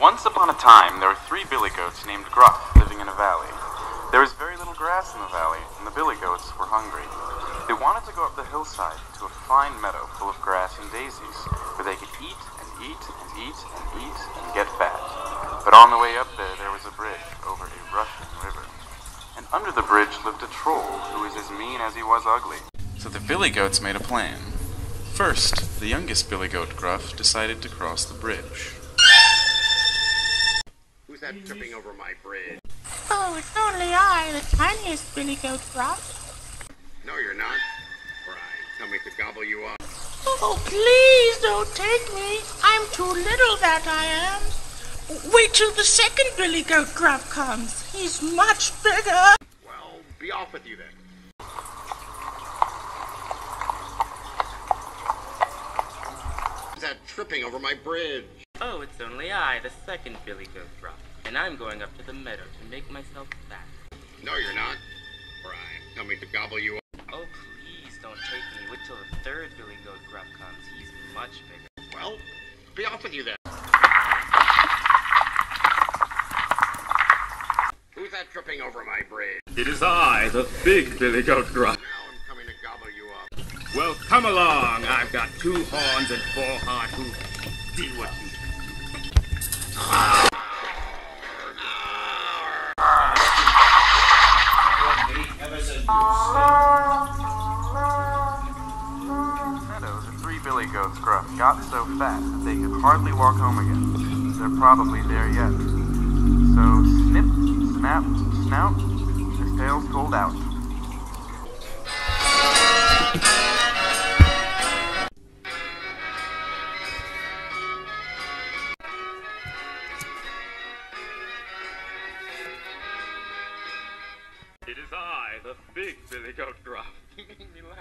Once upon a time, there were three billy goats named Gruff living in a valley. There was very little grass in the valley, and the billy goats were hungry. They wanted to go up the hillside to a fine meadow full of grass and daisies, where they could eat and eat and eat and eat and get fat. But on the way up there, there was a bridge over a rushing river. And under the bridge lived a troll who was as mean as he was ugly. So the billy goats made a plan. First, the youngest billy goat, Gruff, decided to cross the bridge. That tripping over my bridge? Oh, it's only I, the tiniest billy goat Gruff. No, you're not. Or I tell me to gobble you up. Oh, please don't take me. I'm too little that I am. Wait till the second billy goat Gruff comes. He's much bigger. Well, be off with you then. That tripping over my bridge? Oh, it's only I, the second Billy Goat Gruff, and I'm going up to the meadow to make myself fat. No, you're not. Or I'm coming to gobble you up. Oh, please don't take me. Wait till the third Billy Goat Gruff comes. He's much bigger. Well, be off with you then. Who's that tripping over my bridge? It is I, the big Billy Goat Gruff. Now I'm coming to gobble you up. Well, come along. I've got two horns and four hard hoofs. See what you meadow, the three billy goats, Gruff, got so fat that they could hardly walk home again. They're probably there yet. So snip, snap, snout, their tails pulled out. It is I, the big Billy Goat Gruff.